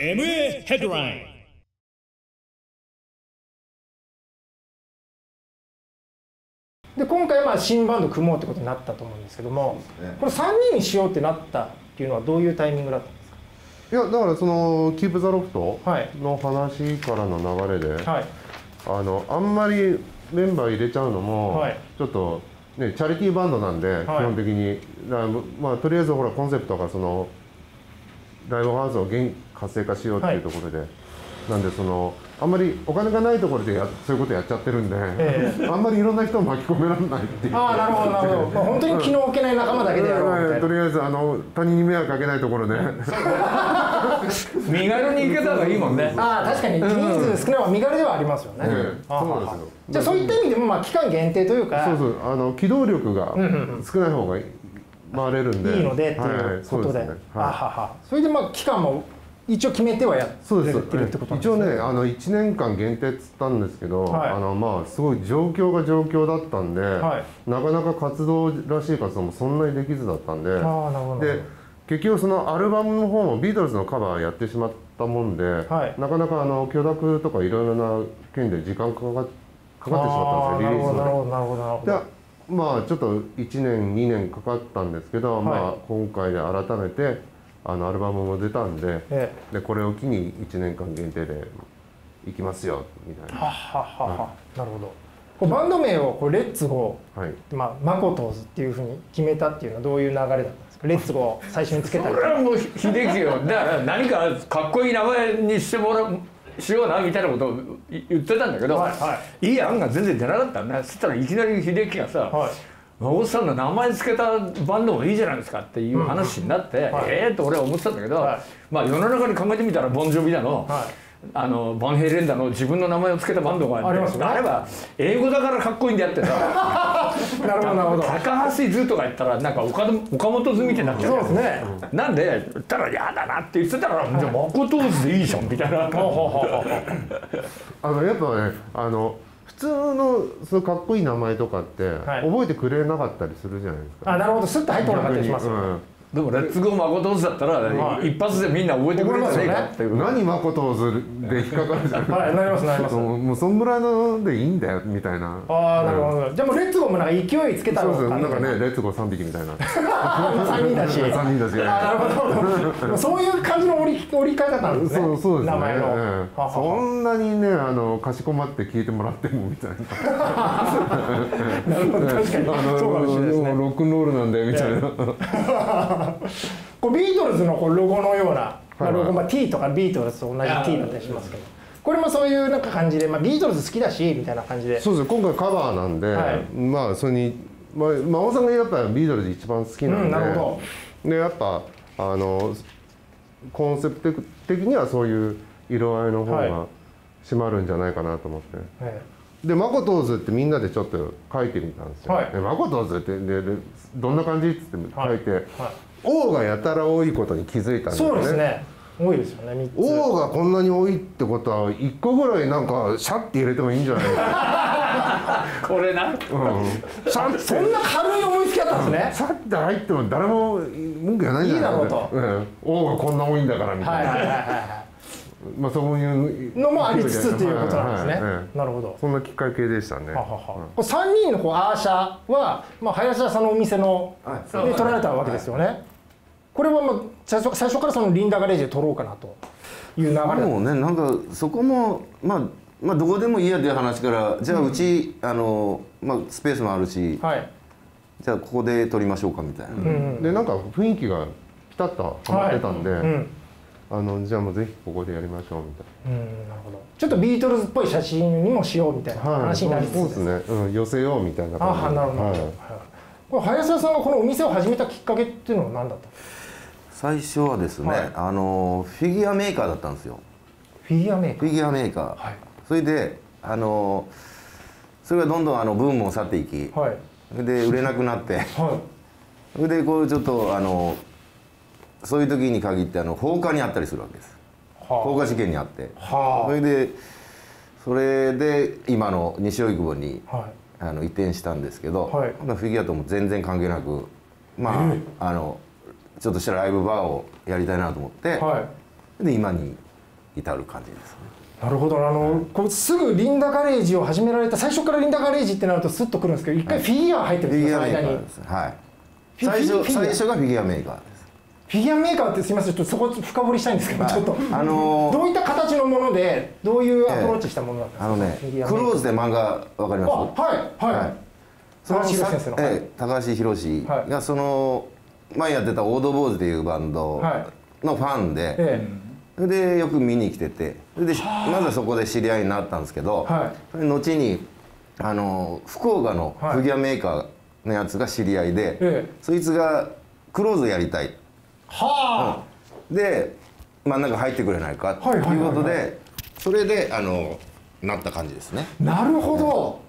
MA ヘッドラインで今回まあ新バンド組もうってことになったと思うんですけども、ね。これ3人にしようってなったっていうのはどういうタイミングだったんですいやだからそのキープザロフトはい。の話からの流れで、かはい。あのあんまりメンバー入れちゃうのも、はい。ちょっとねチャリティーバンドなんで、基本的に。まあとりあえずほらコンセプトがそのライブハウスを元活性化しようっていうところで、なんでそのあんまりお金がないところでやそういうことやっちゃってるんで、えあんまりいろんな人を巻き込められないっていう。ああなるほどなるほど、まあ、本当に気の置けない仲間だけでやろうみたいなとりあえずあの他人に迷惑かけないところで、身軽に行けた方がいいもんねああ確かに人数少ないは身軽ではありますよね、ええああそうですよじゃあそういった意味でもまあ期間限定というかそうそうあの機動力がんうん少ない方が回れるんで、いいのでっていはいうことで,、ね。あはは。はそれでまあ期間も一応決めてはやい、そうですってるってことなん一応ねあの1年間限定っつったんですけど、はい。あのまあすごい状況が状況だったんで、はい。なかなか活動らしい活動もそんなにできずだったんでああなるほど。で結局そのアルバムの方もビートルズのカバーやってしまったもんで、はい。なかなかあの許諾とかいろいろな件で時間かかかかってしまったんですよリリースまでまあちょっと1年2年かかったんですけど、まあ今回で改めてあのアルバムも出たんでえでこれを機に1年間限定で行きますよみたいな。はははは。なるほど。こうバンド名をこうレッツゴはい。ーまあマコトーズっていうふうに決めたっていうのはどういう流れだったんですか？レッツゴー最初につけたりこれはもう秀樹よ。だから何かかっこいい名前にしてもらうしようなみたいなことを言ってたんだけど、はいはい。い案が全然出なかったんだ。そしたらいきなり秀樹がさ、はい。孫さんの名前つけたバンドもいいじゃないですかっていう話になって、はい。ええと俺は思ってたんだけど、はい。まあ世の中に考えてみたらボンジョビだの、はい。あのバンヘイレンダの自分の名前をつけたバンドがありますね。あれば英語だからかっこいいんであってさなるほどなるほど。高橋図とか言ったらなんか岡田岡本図みたいになっちゃうそうですね。なんで言ったら嫌だなって言ってたら、じゃあ誠図でいいじゃんみたいな。あのやっぱねあの普通のそのかっこいい名前とかって、はい。覚えてくれなかったりするじゃないですか。あなるほど。スッと入ってこなかったりしますよ、うんでもレッツゴー誠図だったら、はい。一発でみんな覚えてくれるんじゃねえかっていう。何誠をするで引っかかるじゃないはいなりますなります。もうもうそんぐらいのでいいんだよみたいな。ああなるほど。じゃあもうレッツゴーもなんか勢いつけたそうのそう。なんかねレッツゴー3匹みたいな。3人だし。3人だし。あなるほど。そういう感じの折り折り替え方なんですね。そうそうですね。名前の、えそんなにねあのかしこまって聞いてもらってもみたいな。なるほど。確かに。そうかもしれないですね。ロックンロールなんでみたいな、こうビートルズのこうロゴのような、まあ、はいロゴ、まあ、T とかビートルズと同じ T だったりしますけど。これもそういうなんか感じで、まあ、ビートルズ好きだしみたいな感じで。そうですね今回カバーなんで、はい。まあそれに、まあ、真央さんがやっぱビートルズ一番好きなんで,、うんなるほでやっぱあのコンセプト的にはそういう色合いの方はい。が締まるんじゃないかなと思って。えで「マコトーズ」ってみんなでちょっと書いてみたんですよ。はい。でマコトーズってででどんな感じっつって書いて、はい O がやたら多いことに気づいたんですよね。うですね。多いですよね3つ。O がこんなに多いってことは1個ぐらいなんかシャッて入れてもいいんじゃないか、これな。うん、シャッてそんな軽い思いつきだったんですねシャッて入っても誰も文句がないんじゃないいいだろうと。うん、O がこんな多いんだからみたいな、はいはいはいはまあそういういのもありつつっていうことなんですね、はいはいはい。なるほど。そんなきっかけでしたね。ははは。これ3人のこうアーシャは、まあ、林田さんのお店のはい。で撮られたわけですよね、これはまあ最初最初からそのリンダ・ガレージで撮ろうかなという流れもうね。なんかそこもまあまあどこでもいいやという話からじゃあうち、あのまあスペースもあるし、はい、じゃあここで撮りましょうかみたいな、うんでなんか雰囲気がピタッとはまってたんで、うんあのじゃあもうぜひここでやりましょうみたいな。うんなるほど。ちょっとビートルズっぽい写真にもしようみたいな話になりつつそうですね、うん、寄せようみたいなあ感じあなるほど、はい。はいこれ林田さんがこのお店を始めたきっかけっていうのは何だった最初はですね、はい。あのフィギュアメーカーだったんですよ。フィギュアメーカー。フィギュアメーカー、はい。それであのそれがどんどんあのブームを去っていき、はい。それで売れなくなって。はい。それでこうちょっとあのそういう時に限ってあの放火にあったりするわけです。放は火事件にあって。あ。はそれでそれで今の西荻窪にあはい。あの移転したんですけど、はい。まあフィギュアとも全然関係なくまあ、あのちょっとしたライブバーをやりたいなと思って、はで今に至る感じですね。なるほどあのこうすぐリンダガレージを始められた最初からリンダガレージってなるとスッとくるんですけど一回フィギュア入ってるんですよフィギュアメーカ間にーです。はい。フィ最初最初がフィギュアメーカーフィギュアメーカーってすみませんちょっとそこ深掘りしたいんですけど、はい。ちょっと、あのーどういった形のものでどういうアプローチしたものなんですか、あのねクローズで漫画わかります？あはいはい、はい。その高橋宏先生の。ええ高橋宏はい。がその前やってたオードボーズっていうバンドはのファンで、えそれでよく見に来ててでまずはそこで知り合いになったんですけど、はい。後にあの福岡のフィギュアメーカーのやつが知り合いで、ええ。そいつがクローズやりたいはで真ん中入ってくれないかとはいうことでそれであのなった感じですね。あ、なるほど、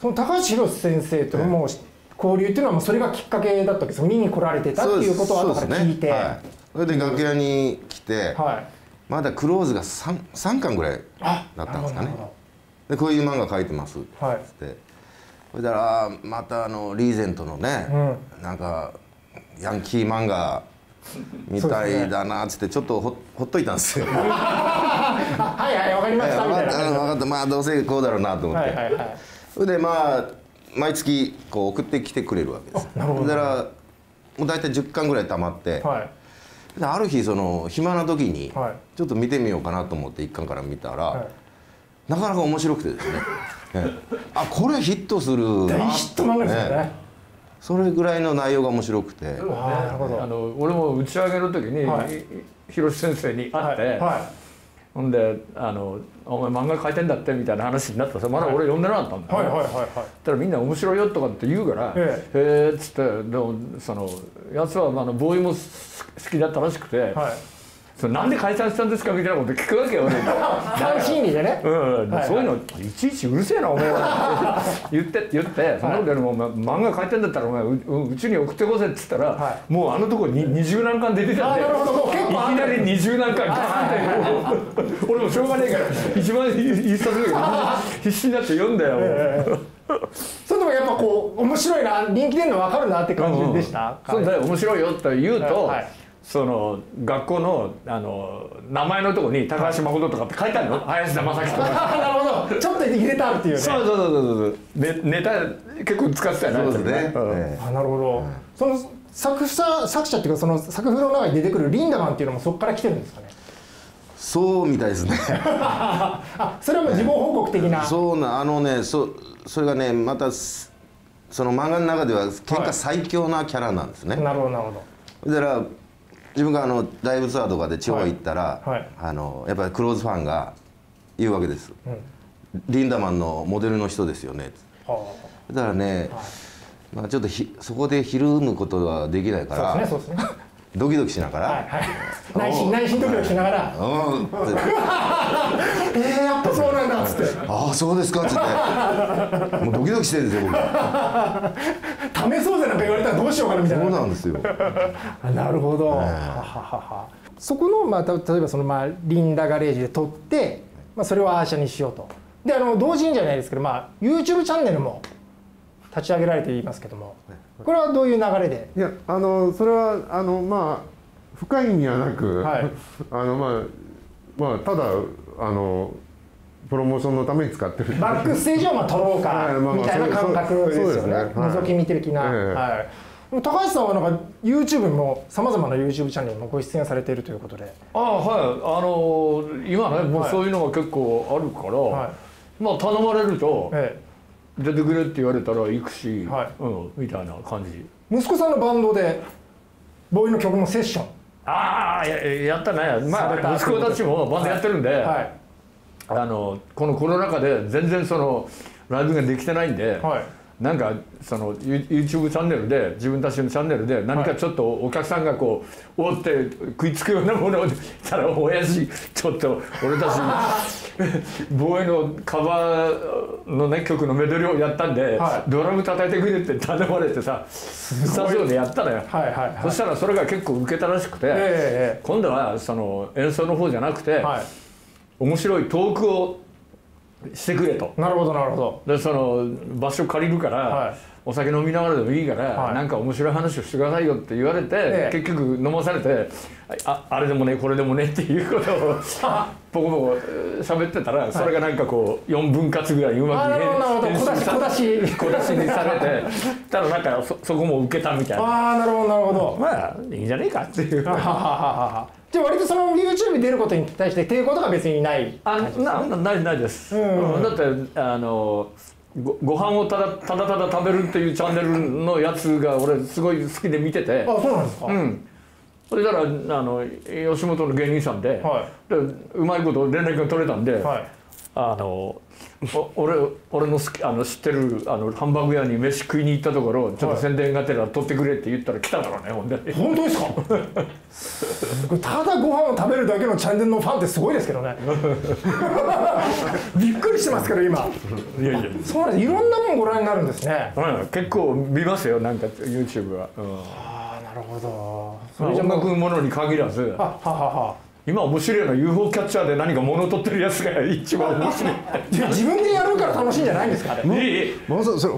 その高橋宏先生とのもう交流っていうのはもうそれがきっかけだったわけです。見に来られてたっていうことを後から聞いて、そうですね。はい、それで楽屋に来て、はい。まだクローズが 3, 3巻ぐらいあだったんですかね。でこういう漫画描いてますってはい。それからまたあのリーゼントのね、なんかヤンキー漫画 みたいだなっつってちょっとほほっといたんですよ。はいはいわかりまえしたみたいな。分かった分かった。まあどうせこうだろうなと思って、それでまあ毎月こう送ってきてくれるわけです。あなるほど。だからもう大体10巻ぐらい溜まって、はい。である日その暇な時にはい。ちょっと見てみようかなと思って1巻から見たら、はい。なかなか面白くてですね。ええあこれヒットするな大ヒット漫画ですよね。ええそれぐらいの内容が面白くて。あーなるほどあの俺も打ち上げの時に、はい。い広瀬先生に会って、はい。はほんであの「お前漫画描いてんだって」みたいな話になったさまだ俺読んでなかったんだよ、いはいはいはいはい。そしたらみんな面白いよとかって言うから「えへえ」っつってでもそのやつはあのボーイも好きだったらしくて、はいそれなんで解散したんですかみたいなこと聞くわけよ俺ファン心理でね。うん、はいそういうのいちいちうるせえなお前は。言って言って。そんなことよりも、お前漫画描いてんだったらお前うううちに送ってこせっつったら、はもうあのとこに二十何巻出てたんで。いきなり二十何巻。ガーンって俺もしょうがねえから一番一冊目が 必死になって読んだよ、それでもやっぱこう面白いな人気出るの分かるなって感じでした、そうだよ面白いよと言うと、はいその学校のあの名前のとこに高橋誠とかって書いてあるの？林田正樹とか。なるほど。ちょっと入れたっていうね。そうそうそうそうそう。ネネタ結構使ってたよねそうですね、うん。えあなるほど、その作者作者っていうかその作風の中に出てくるリンダマンっていうのもそこから来てるんですかね？えそうみたいですね。あそれはもう自分報告的な。そうなあのねそそれがねまたすその漫画の中では喧嘩最強なキャラなんですね、なるほどなるほど。だから自分があのライブツアーとかで地方行ったら、はい。はい。あのやっぱりクローズファンが言うわけです、リンダマンのモデルの人ですよね。はだからね、まあ、ちょっとひそこでひるむことはできないかあら、そうですねそうですねドキドキしながら、はいはい。内心内心ドキドキしながら。うん。ってえー、やっぱそうなんだっつって。ああそうですかっつって。もうドキドキしてるんですよ僕。試そうぜなんか言われたらどうしようかなみたいそうななんですよ。あなるほど、はははは。そこの、まあ、た例えばその、まあ、リンダガレージで撮って、まあ、それをアーシャにしようと。であの同時にじゃないですけど、まあ、YouTube チャンネルも立ち上げられていますけどもこれはどういう流れで？いやあのそれはあのまあ深い意味はなく、はい。あのまあまあただあのプロモーションのために使ってる。バックステージをまあ撮ろうかみたいな感覚ですよね。覗き見的な、ええ。はい。高橋さんはなんか YouTube もさまざまな YouTube チャンネルにもご出演されているということで。ああはい。あの今ねもうはい。そういうのが結構あるから、はまあ頼まれるとえ出てくれって言われたら行くし、はい。うん、みたいな感じ。え息子さんのバンドでボーイの曲のセッション。ああややったね。まあ息子たちもバンドやってるんで、はい。あのこのコロナ禍で全然そのライブができてないんで、はいなんかその You- YouTube チャンネルで自分たちのチャンネルで何かちょっとお客さんがこうおって食いつくようなものをしたら親父ちょっと俺たち ボーイのカバーのね曲のメドレーをやったんで、はい。ドラム叩いてくれって頼まれてさスタジオでやったのよ、はいはいはい。そしたらそれが結構受けたらしくて、え。今度はその演奏の方じゃなくて、はい。面白いトークをしてくれと。なるほどなるほどでその場所借りるから、はいお酒飲みながらでもいいから、はい。なんか面白い話をしてくださいよって言われて、ええ。結局飲まされてああれでもねこれでもねっていうことを ポコポコえー喋ってたらそれがなんかこう4分割ぐらいうまくあなるほどなるほど。編集さ小出し小出し。にされて ただなんかそそこも受けたみたいな。ああなるほどなるほど。まあいいんじゃねえかっていう。はははははじゃあ割とその YouTube に出ることに対して抵抗とか別にないあななないないです、うん。うんだってあのごご飯をただただただ食べるっていうチャンネルのやつが俺すごい好きで見てて。あそうなんですか、うん。それからあの吉本の芸人さんで,、はでうまいこと連絡が取れたんで、はいあのお俺俺の好きあの知ってるあのハンバーグ屋に飯食いに行ったところちょっと宣伝がてら取ってくれって言ったら来たからねほんで。本当ですか？ただご飯を食べるだけのチャンネルのファンってすごいですけどね。びっくりしてますけど今。いやいや。そうなんです。いろんなもんご覧になるんですね。うん結構見ますよなんか YouTube は、うん。ああなるほど。そまあれじゃ音楽ものに限らず。あははは今面白いのは UFO キャッチャーで何か物を取ってるやつが一番面白い。じ自分でやるから楽しいんじゃないんですかねいいまずそれ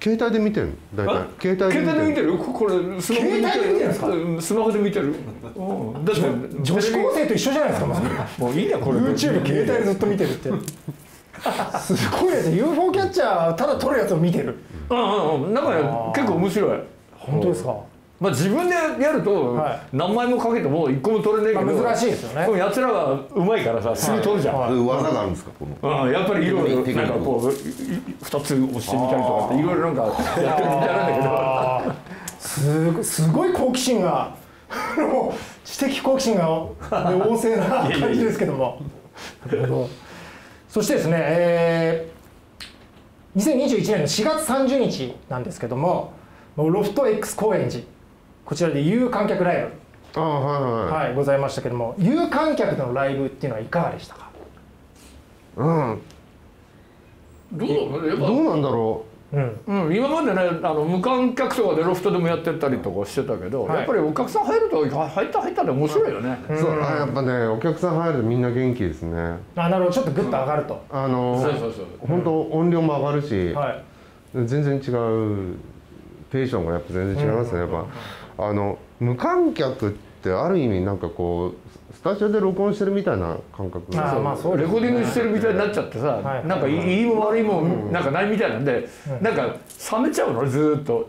携帯で見てる？大体。あ携帯で携帯で見てる？るここれスマホで見て携帯で見てるんですか？うんスマホで見てる、うん、だって女子高生と一緒じゃないですかもうもういいやこれ。YouTube 携帯でずっと見てるって。すごいですね。UFO キャッチャーただ撮るやつを見てる。うんうんうん。だから結構面白い。本当ですか？まあ自分でやるとはい。何枚もかけても一個も取れねえけど、まあ難しいですよね。やつらがうまいからさすぐ取るじゃん、はい。技があるんですかこの？うん、やっぱりいろいろなんかこうい二つ押してみたりとかっていろいろなんかやってるみたいなんだけど。すごいすごい好奇心が知的好奇心がね旺盛な感じですけども。なるほど。そしてですね、えー2021年の4月30日なんですけどもロフト X 高円寺こちらで有観客ライああはいはい、ブ、はい、ございましたけども有観客でのライブっていうのはいかがでしたか？うん。どうどうなんだろう？ん。うん、今までねあの無観客とかでロフトでもやってたりとかしてたけど、はい。やっぱりお客さん入るとは入った入ったで面白いよね、う、そうあやっぱねお客さん入るとみんな元気ですね。あなるほど。ちょっとグッと上がると、あのそうそうそう。本当音量も上がるし、はい。全然違うテンションがやっぱ全然違いますね、やっぱあの無観客ってある意味なんかこうスタジオで録音してるみたいな感覚。あーまあそうですレコーディングしてるみたいになっちゃってさ、はい。なんかいいも悪いもなんかないみたいなん。で、なんか冷めちゃうの？ずーっと。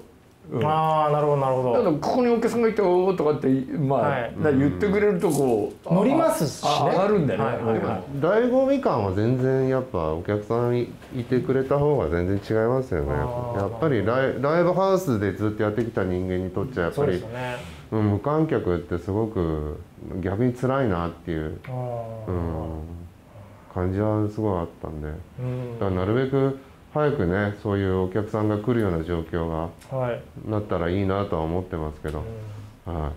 うん。ああなるほどなるほだど。からここにお客さんがいておーとかってまあ、はい。言ってくれるとこう乗りますしね。あ上がるんだよね、はい。はいはい醍醐味感は全然やっぱお客さんいいてくれた方が全然違いますよね。やっぱりライライブハウスでずっとやってきた人間にとっちゃやっそうぱりですよね。うん無観客ってすごく逆に辛いなっていう、うん、感じはすごいあったんで。うん。だからなるべく早くねそういうお客さんが来るような状況がはい。なったらいいなとは思ってますけど、は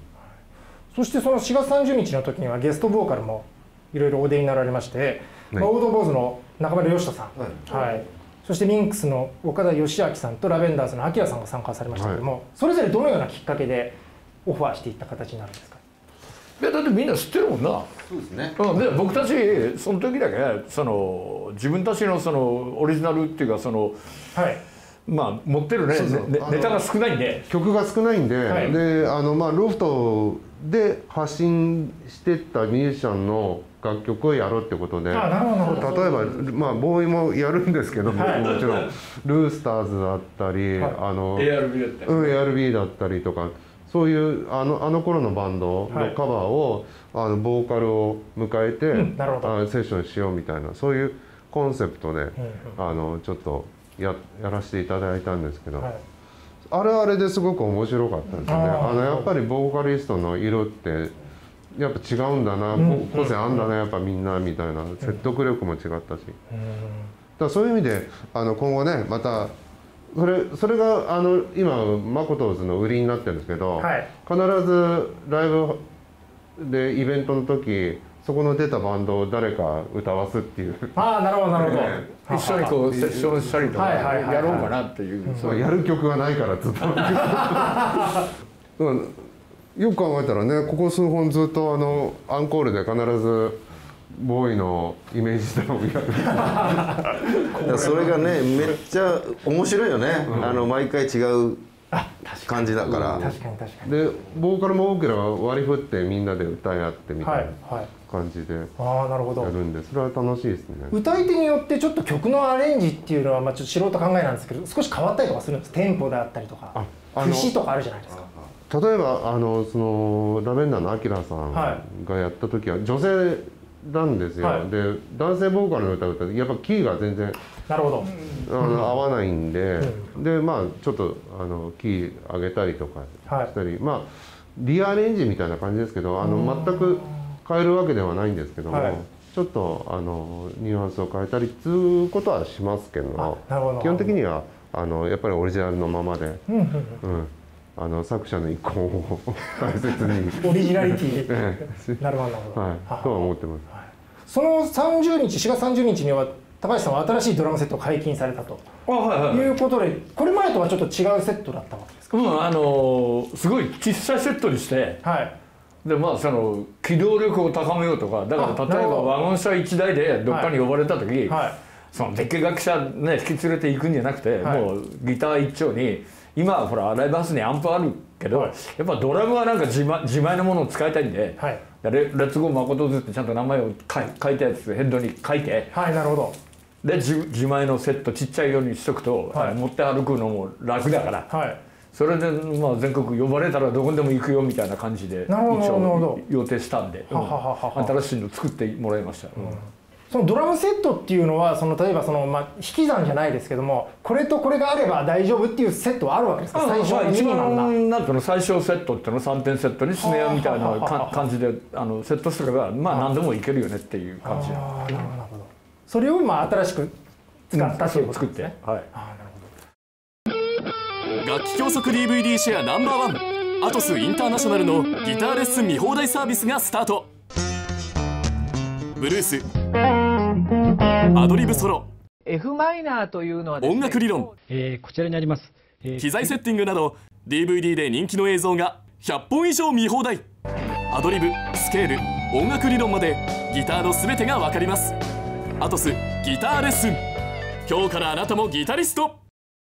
そしてその4月30日の時にはゲストボーカルもいろいろお出になられまして、まあ、オードボーズの中村義人さん、はい。そしてリンクスの岡田義明さんとラベンダーズのアキラさんが参加されましたけども、それぞれどのようなきっかけでオファーしていった形になるんですか？いやだってみんな知ってるもんな。そうですね。うん、で僕たちその時だけその自分たちのそのオリジナルっていうかそのはい。まあ持ってるね。そうそう。あのねネタが少ないんで。い、曲が少ないんで,、はい。であのまあロフトで発信してったミュージシャンの楽曲をやろうってことであなるほどなるほど。例えばまあボーイもやるんですけど、はい。もちろんルースターズだったり、はい。あの ARB だったり、うん ARB だったりとかそういうあのあの頃のバンドのはい。カバーを、あのボーカルを迎えて、んなるほど。あセッションしようみたいなそういうコンセプトで、あのちょっとややらせていただいたんですけど、はい。あれはあれですごく面白かったですよね。あのやっぱりボーカリストの色ってやっぱ違うんだな、こ個性あんだなやっぱみんなみたいな説得力も違ったし、だそういう意味であの今後ねまたそれそれがあの今マコトーズの売りになってるんですけど、はい。必ずライブでイベントの時そこの出たバンドを誰か歌わすっていう。ああなるほどなるほど、一緒にこうセッションしたりとかはいはいはいはい。やろうかなっていう、そうやる曲がないからずっと。うん。よく考えたらねここ数本ずっとあのアンコールで必ずボーイのイメージでもやるそれがねめっちゃ面白いよね、うん、あの毎回違う感じだから。確かに確かに。でボーカルも多ければ割り振ってみんなで歌い合ってみたいな感じでやるんでそれは楽しいですね。歌い手によってちょっと曲のアレンジっていうのはまあちょっと素人考えなんですけど少し変わったりとかするんです。テンポであったりとか節とかあるじゃないですか。例えばあのそのラベンダーのアキラさんがやった時は女性なんですよ、はい、で男性ボーカルの歌うとやっぱキーが全然なるほど。あの合わないんで、うん、でまあちょっとあのキー上げたりとかしたり、はい、まあリアレンジみたいな感じですけどあの全く変えるわけではないんですけども、はい、ちょっとあのニュアンスを変えたりっつうことはしますけど基本的にはあのやっぱりオリジナルのままで。うん、うんあの作者の意向を大切に。オリジナリティ。なるほどなるほど、はい、とは思ってます、はい、その30日4月30日には高橋さんは新しいドラムセットを解禁されたと。いうことでこれ前とはちょっと違うセットだったわけですか、うん、あのすごい小さいセットにして、はい、でまあその機動力を高めようとかだから例えばワゴン車1台でどっかに呼ばれた時、はい。はい、そのでっけ楽器者ね引き連れていくんじゃなくて、もうギター一丁に今はほらライブハウスにアンプあるけど、はい、やっぱドラムはなんか自前自前のものを使いたいんで、はい、レレッツゴー誠ずってちゃんと名前を書い書いたやつヘッドに書いて。はいなるほど。で自自前のセットちっちゃいようにしとくと、はい、持って歩くのも楽だから、はい、それで、まあ、全国呼ばれたらどこにでも行くよみたいな感じで一応予定したんで、うん、新しいの作ってもらいました。うんそのドラムセットっていうのはその例えばその、まあ、引き算じゃないですけどもこれとこれがあれば大丈夫っていうセットはあるわけですか？最初のミニマムななんていうの最小セットっていうの3点セットにスネアみたいな 感じであのセットすればまあ何でもいけるよねっていう感じなるほどそれをまあ新しく使ったということですね、はい、あなるほど。楽器教則 DVD シェアナンバーワン。アトスインターナショナルのギターレッスン見放題サービスがスタート。ブルースアドリブソロ。F マイナーというのは、ね、音楽理論、えー、こちらになります、えー、機材セッティングなど DVD で人気の映像が100本以上見放題。アドリブスケール音楽理論までギターの全てが分かります。アトスギターレッスン。今日からあなたもギタリスト